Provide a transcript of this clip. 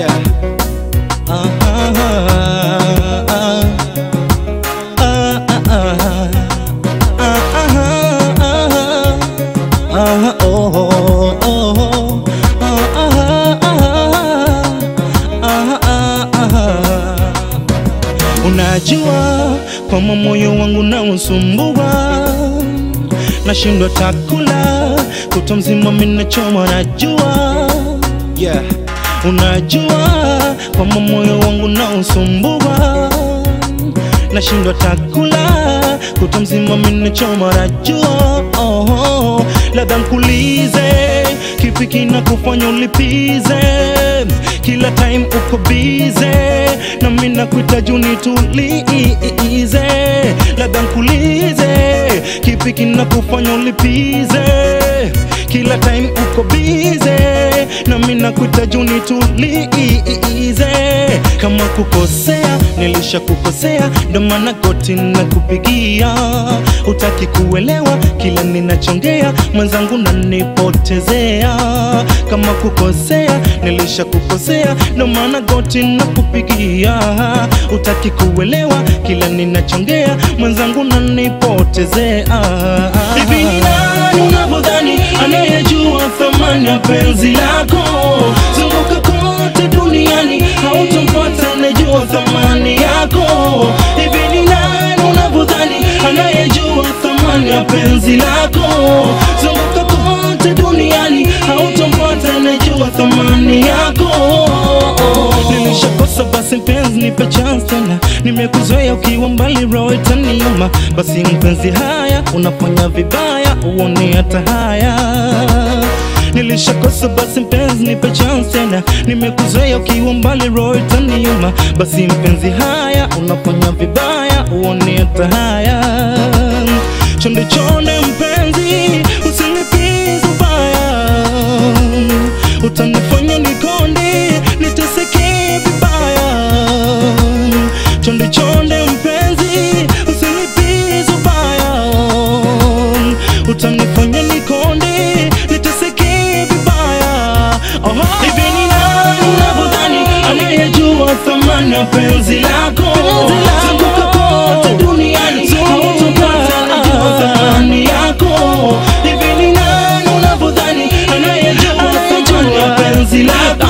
Yeah. Unajua kwama moyo wangu na usumbua, nashindwa takula kuto mzima, minachoma najua yeah. Unajua kwamba moyo wangu na usumbua, nashindwa takula kuta mzima, minachoma najua oh. Labda nkulize kipi kinakufanya ulipize? Kila time uko bize na mimi nakuhitaji unitulize, labda nkulize kipi kinakufanya ulipize kila time uko bize na mina nakuhitaji unitulize. Kama kukosea nilishakukosea, ndo goti nakupigia, utaki kuelewa kila ninachongea, mwenzangu nanipotezea. Kama kukosea nilishakukosea, ndo goti nakupigia, utaki kuelewa kila ninachongea, mwenzangu nanipotezea. Hivi ni nani anayejua thamani ya penzi lako? Zunguka kote duniani, hautampata anayejua thamani yako. Hivi ni nani unavyodhani anayejua thamani ya penzi lako? Zunguka kote duniani, hautampata anayejua thamani yako. Nipe chance tena, nimekuzoea ukiwa mbali, roho itaniuma. Basi mpenzi, haya unafanya vibaya, uone hata haya Nilishakosa basi mpenzi, nipe chance tena, nimekuzoea ukiwa mbali, roho itaniuma. Basi mpenzi, haya unafanya vibaya, uone hata haya Chonde chonde ya penzi lako? Zunguka kote duniani, hautapata anayejua thamani yako. Hivi ni nani unavyodhani anayejua thamani ya penzi lako?